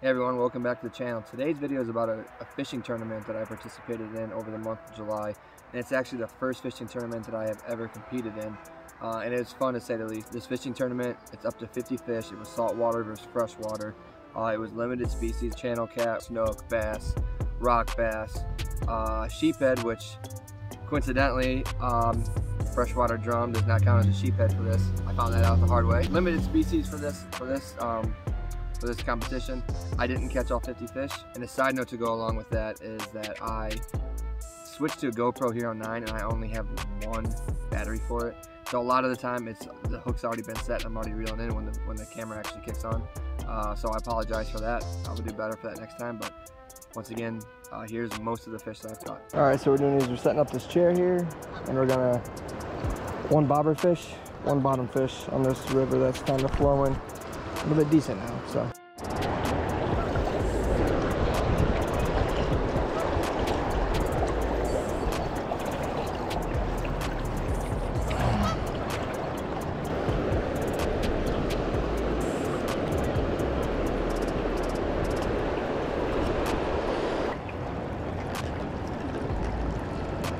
Hey everyone, welcome back to the channel. Today's video is about a, a, fishing tournament that I participated in over the month of July. And it's actually the first fishing tournament that I have ever competed in. Uh, and it's fun to say the least. This fishing tournament, it's up to 50 fish. It was saltwater versus freshwater. Uh, it was limited species, channel cat, snook, bass, rock bass, uh, sheephead, which coincidentally, um, freshwater drum does not count as a sheephead for this. I found that out the hard way. Limited species for this, for this um, for this competition. I didn't catch all 50 fish. And a side note to go along with that is that I switched to a GoPro Hero 9 and I only have one battery for it. So a lot of the time it's the hook's already been set and I'm already reeling in when the, when the camera actually kicks on. Uh, so I apologize for that. I will do better for that next time. But once again, uh, here's most of the fish that I've caught. All right, so what we're doing is we're setting up this chair here and we're gonna, one bobber fish, one bottom fish on this river that's kind of flowing a little bit decent now, so.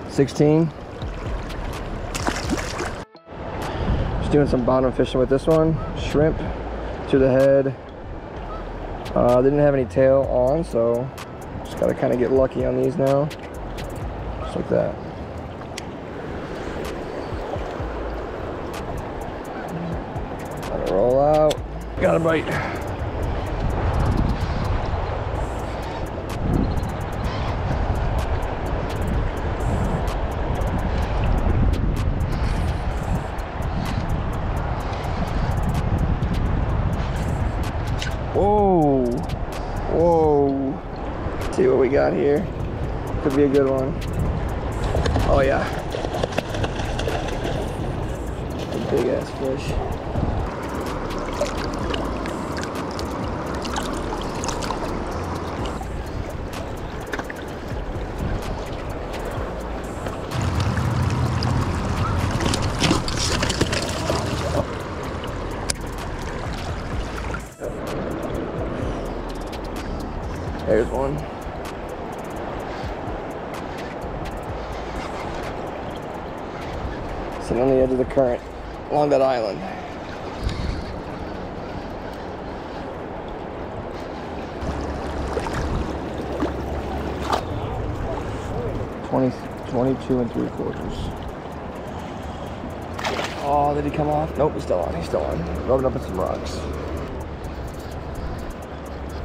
Sixteen. Just doing some bottom fishing with this one. Shrimp, to the head. Uh, didn't have any tail on, so just gotta kind of get lucky on these now. Just like that. It roll out. Got a bite. Whoa. Let's see what we got here. Could be a good one. Oh yeah. Big ass fish. Sitting on the edge of the current along that island. Twenty, 22 and three quarters. Oh, did he come off? Nope, he's still on. He's still on. Rubbing up with some rocks.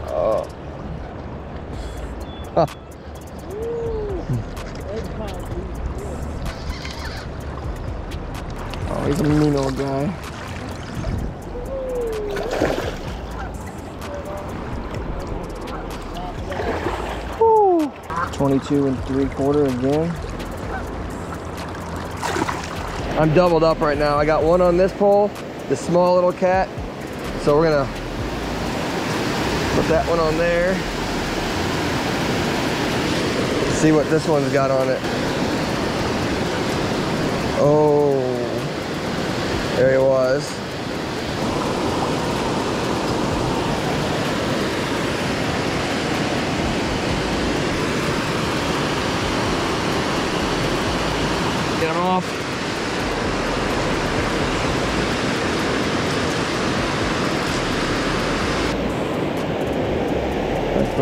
Oh. Oh, 22 and three quarter again. I'm doubled up right now. I got one on this pole, the small little cat. So we're gonna put that one on there see what this one's got on it. Oh, there he was.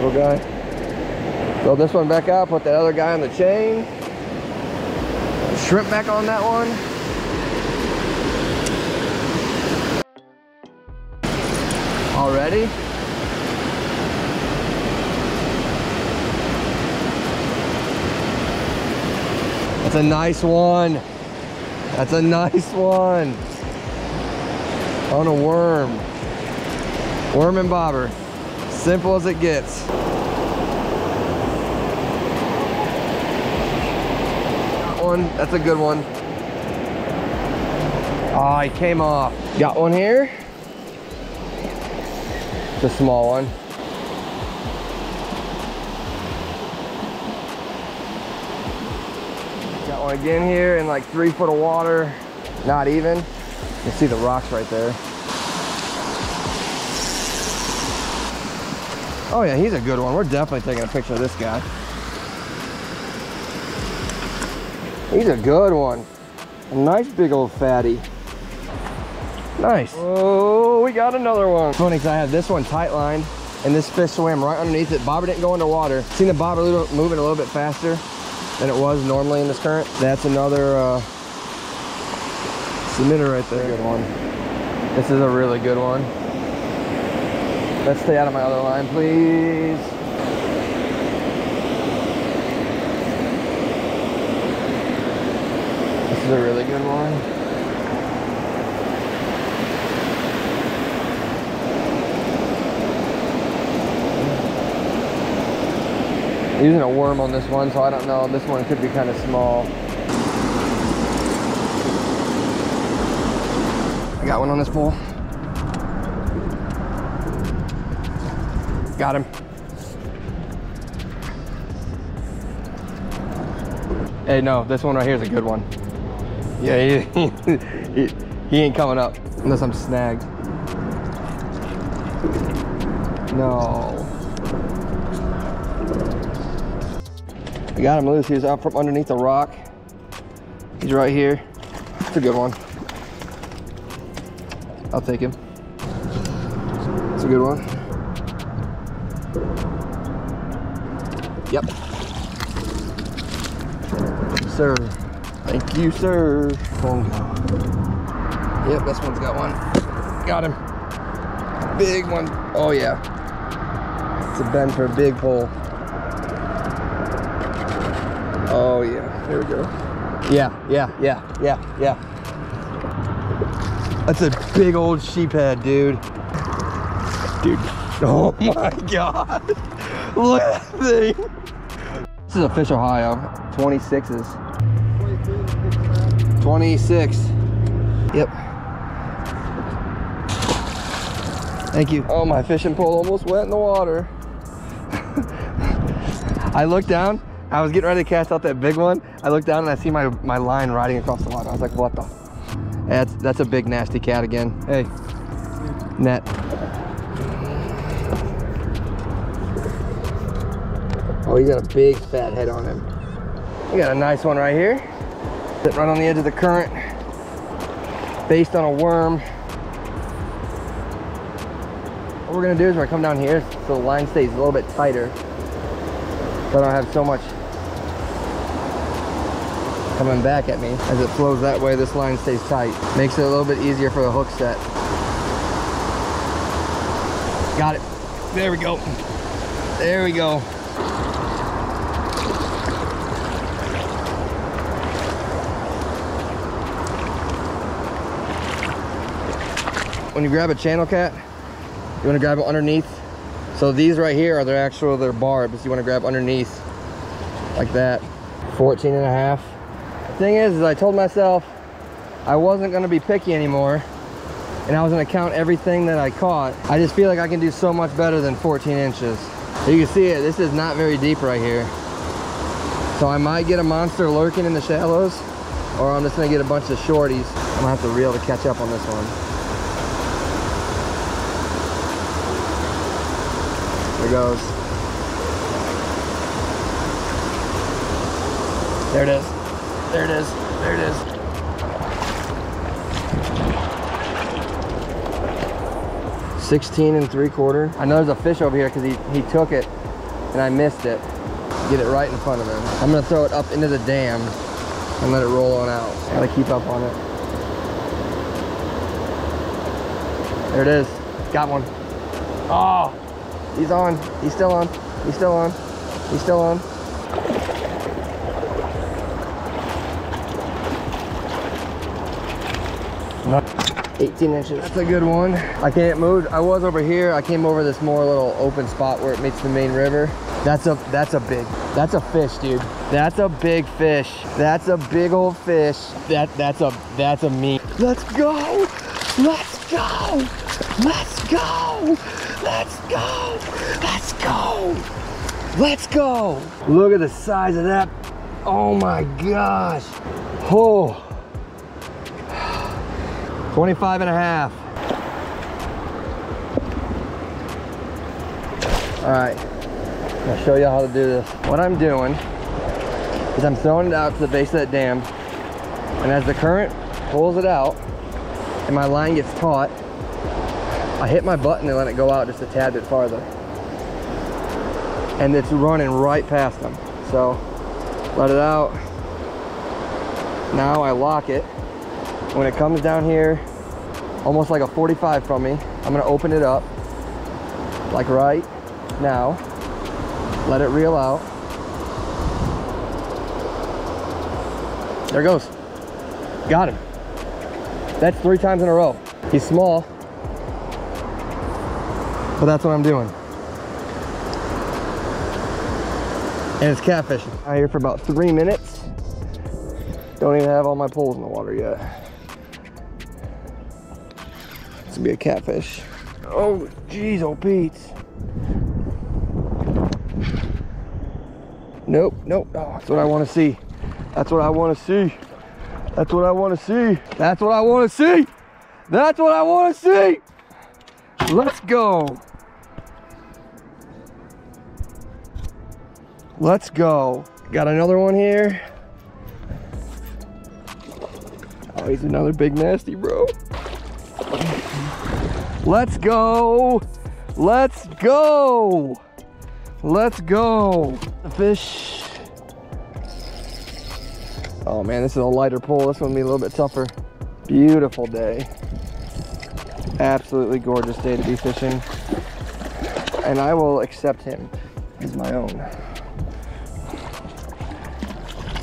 Little guy. Throw this one back out, put that other guy on the chain. Shrimp back on that one. Already? That's a nice one. That's a nice one. On a worm. Worm and bobber. Simple as it gets. Got one. That's a good one. Oh, he came off. Got one here. It's a small one. Got one again here in like three foot of water. Not even. You see the rocks right there. Oh yeah, he's a good one. We're definitely taking a picture of this guy. He's a good one. A nice big old fatty. Nice. Oh, we got another one. Funny because I had this one tight lined and this fish swam right underneath it. Bobber didn't go into underwater. Seen the bobber moving a little bit faster than it was normally in this current. That's another uh, submitter right there. Good one. This is a really good one. Let's stay out of my other line, please. This is a really good one. using a worm on this one, so I don't know. This one could be kind of small. I got one on this pole. Hey, no, this one right here is a good one. Yeah, he, he, he ain't coming up unless I'm snagged. No. I got him loose. He's out from underneath the rock. He's right here. It's a good one. I'll take him. It's a good one. Yep. Sir. Thank you, sir. Phone go. Yep, this one's got one. Got him. Big one. Oh, yeah. It's a bend for a big pole. Oh, yeah. There we go. Yeah, yeah, yeah, yeah, yeah. That's a big old sheephead, dude. Dude. Oh my god. Look at that thing. This is official high of 26s. 26. Yep. Thank you. Oh, my fishing pole almost went in the water. I looked down. I was getting ready to cast out that big one. I looked down and I see my, my line riding across the water. I was like, what the? That's, that's a big nasty cat again. Hey, net. Oh, he's got a big fat head on him. We got a nice one right here. Sitting right on the edge of the current. Based on a worm. What we're gonna do is we're gonna come down here so the line stays a little bit tighter. So I don't have so much coming back at me. As it flows that way, this line stays tight. Makes it a little bit easier for the hook set. Got it. There we go. There we go. When you grab a channel cat, you want to grab it underneath. So these right here are their actual, their barbs. You want to grab underneath like that. 14 and a half. Thing is, is I told myself I wasn't going to be picky anymore and I was going to count everything that I caught. I just feel like I can do so much better than 14 inches. You can see it, this is not very deep right here. So I might get a monster lurking in the shallows or I'm just going to get a bunch of shorties. I'm going to have to reel to catch up on this one. There goes. There it is. There it is. There it is. Sixteen and three quarter. I know there's a fish over here because he, he took it and I missed it. Get it right in front of him. I'm gonna throw it up into the dam and let it roll on out. Gotta keep up on it. There it is. Got one. Oh, He's on. He's still on. He's still on. He's still on. Not 18 inches. That's a good one. I can't move. I was over here. I came over this more little open spot where it meets the main river. That's a that's a big. That's a fish, dude. That's a big fish. That's a big old fish. That that's a that's a meat. Let's go. Let's go. Let's go. Let's go. Let's go. Let's go. Look at the size of that. Oh my gosh. Oh. 25 and a half. All right, I'll show you how to do this. What I'm doing is I'm throwing it out to the base of that dam, and as the current pulls it out, and my line gets taut, I hit my button and let it go out just a tad bit farther. And it's running right past them. So, let it out. Now I lock it. When it comes down here, almost like a 45 from me, I'm gonna open it up, like right now. Let it reel out. There goes. Got him. That's three times in a row. He's small, but that's what I'm doing. And it's catfishing. Out here for about three minutes. Don't even have all my poles in the water yet. This will be a catfish. Oh, jeez, oh Pete. Nope, nope. Oh, that's what I want to see. That's what I want to see. That's what I want to see. That's what I want to see. That's what I want to see. Let's go. Let's go. Got another one here. Oh, he's another big nasty, bro. Let's go. Let's go. Let's go. The fish. Oh man, this is a lighter pull. This one will be a little bit tougher. Beautiful day. Absolutely gorgeous day to be fishing. And I will accept him as my own.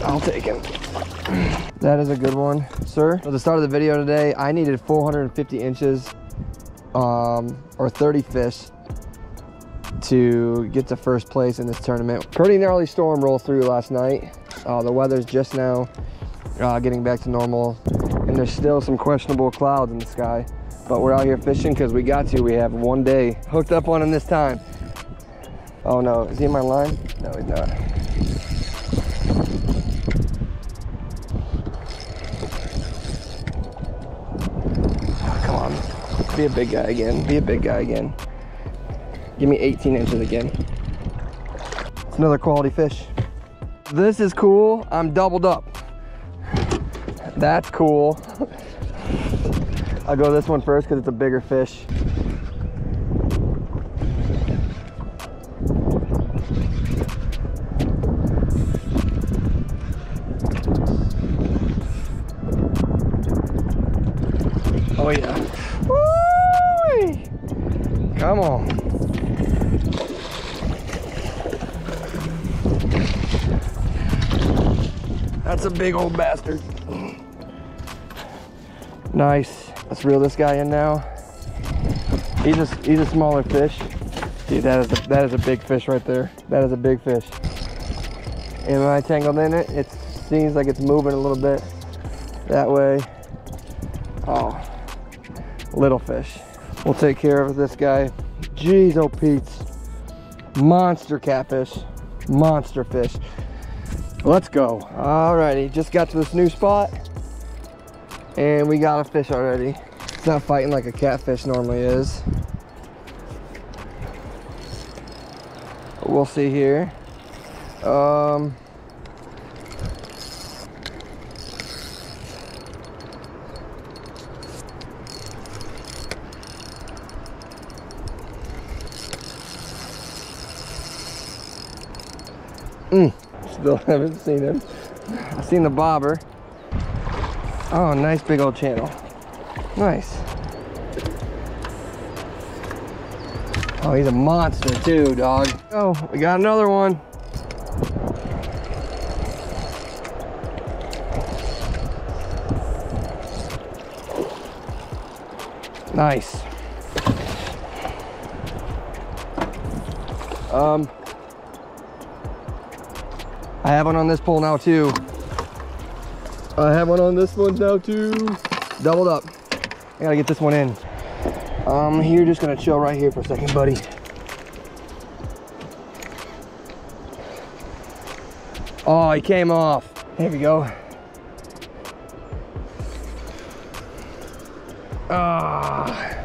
I'll take him. That is a good one, sir. At the start of the video today, I needed 450 inches um, or 30 fish to get to first place in this tournament. Pretty gnarly storm rolled through last night. Uh, the weather's just now uh, getting back to normal and there's still some questionable clouds in the sky. But we're out here fishing because we got to. We have one day hooked up on him this time. Oh no, is he in my line? No, he's not. Come on, be a big guy again. Be a big guy again. Give me 18 inches again. It's another quality fish. This is cool. I'm doubled up. That's cool. I'll go this one first because it's a bigger fish. Come on. That's a big old bastard. Nice. Let's reel this guy in now. He's a, he's a smaller fish. Dude, that is, a, that is a big fish right there. That is a big fish. And when I tangled in it, it seems like it's moving a little bit that way. Oh, little fish. We'll take care of this guy. Jeez, oh Pete's. Monster catfish. Monster fish. Let's go. Alrighty, just got to this new spot. And we got a fish already. It's not fighting like a catfish normally is. We'll see here. Um, Mm, still haven't seen him. I've seen the bobber. Oh, nice big old channel. Nice. Oh, he's a monster too, dog. Oh, we got another one. Nice. Um, I have one on this pole now too. I have one on this one now too. Doubled up. I gotta get this one in. Um, you're just gonna chill right here for a second, buddy. Oh, he came off. There we go. Ah.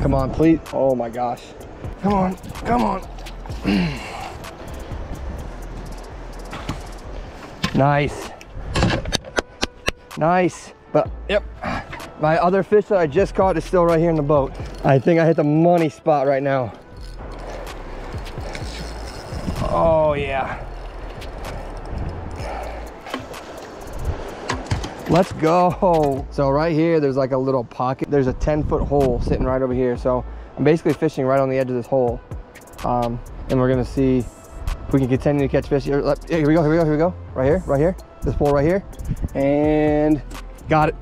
Come on, please. Oh my gosh. Come on, come on. nice. Nice. But, yep. My other fish that I just caught is still right here in the boat. I think I hit the money spot right now. Oh yeah. Let's go. So right here, there's like a little pocket. There's a 10 foot hole sitting right over here. So I'm basically fishing right on the edge of this hole. Um, and we're gonna see if we can continue to catch fish. Here, we go, here we go, here we go. Right here, right here. This pole right here. And got it.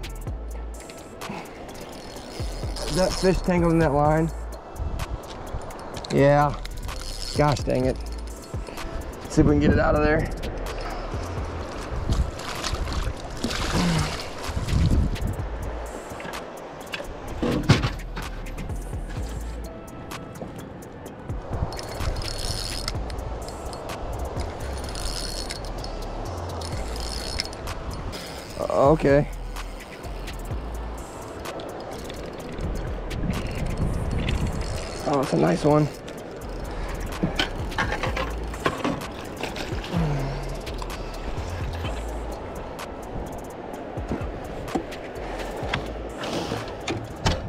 Is that fish tangled in that line? Yeah. Gosh dang it. See if we can get it out of there. Uh, okay. Oh, it's a nice one.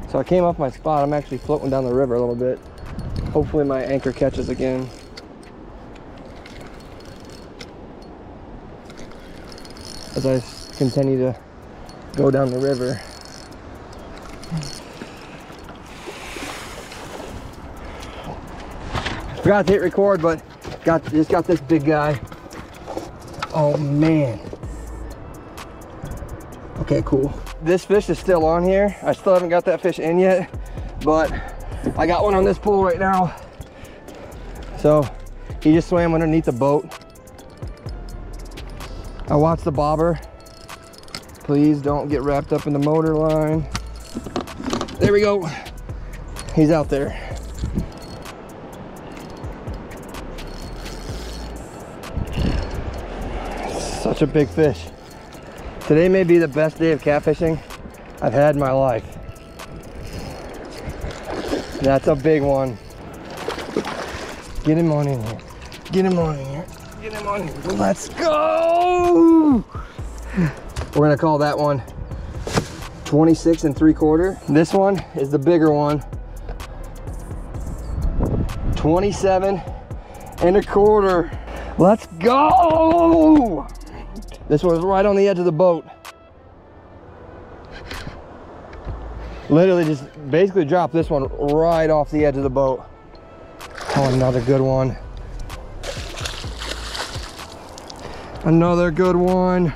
So I came off my spot. I'm actually floating down the river a little bit. Hopefully my anchor catches again. As I continue to go down the river. Forgot to hit record, but got just got this big guy. Oh man. Okay, cool this fish is still on here. I still haven't got that fish in yet, but I got one on this pool right now. So he just swam underneath the boat. I watched the bobber. Please don't get wrapped up in the motor line. There we go. He's out there. Such a big fish. Today may be the best day of catfishing I've had in my life. That's a big one. Get him on in here. Get him on in here. Get him on in here. Let's go! We're gonna call that one 26 and three quarter. This one is the bigger one. 27 and a quarter. Let's go! This was right on the edge of the boat. Literally just basically dropped this one right off the edge of the boat. Oh, another good one. Another good one.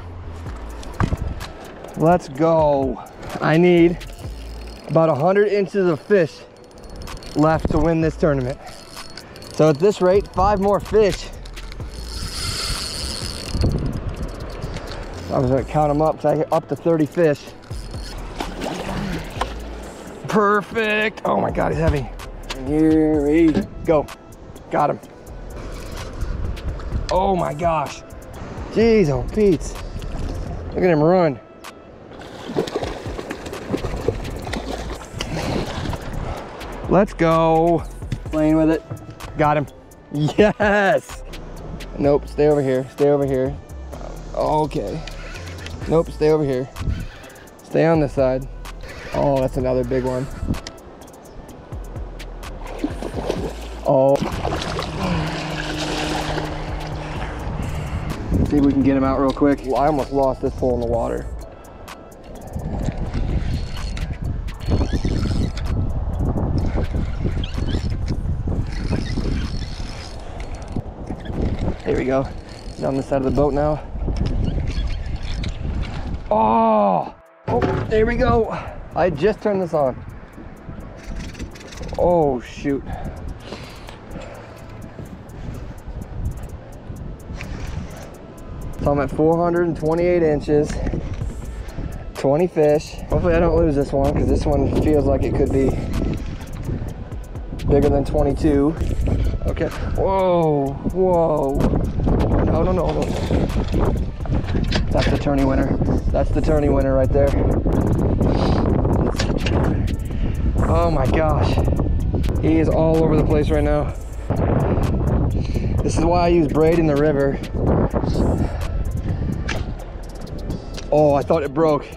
Let's go. I need about 100 inches of fish left to win this tournament. So at this rate, five more fish I was gonna count them up, so I get up to 30 fish. Perfect. Oh my God, he's heavy. Here we go. Got him. Oh my gosh. Jeez, oh Pete. Look at him run. Let's go. Playing with it. Got him. Yes. Nope, stay over here. Stay over here. Okay. Nope, stay over here. Stay on this side. Oh, that's another big one. Oh. See if we can get him out real quick. I almost lost this pole in the water. Go. He's on the side of the boat now. Oh, oh, there we go. I just turned this on. Oh, shoot. So I'm at 428 inches, 20 fish. Hopefully I don't lose this one because this one feels like it could be bigger than 22. Okay. Whoa, whoa. No, no, no, no. That's the tourney winner. That's the tourney winner right there. Oh my gosh. He is all over the place right now. This is why I use braid in the river. Oh, I thought it broke.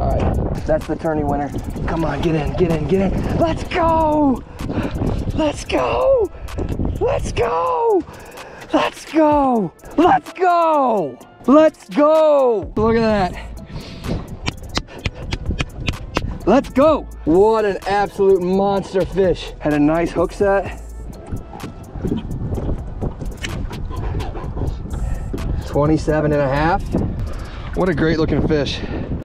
All right, that's the tourney winner. Come on, get in, get in, get in. Let's go! Let's go! Let's go! Let's go! Let's go! Let's go! Look at that. Let's go. What an absolute monster fish. Had a nice hook set. 27 and a half. What a great looking fish.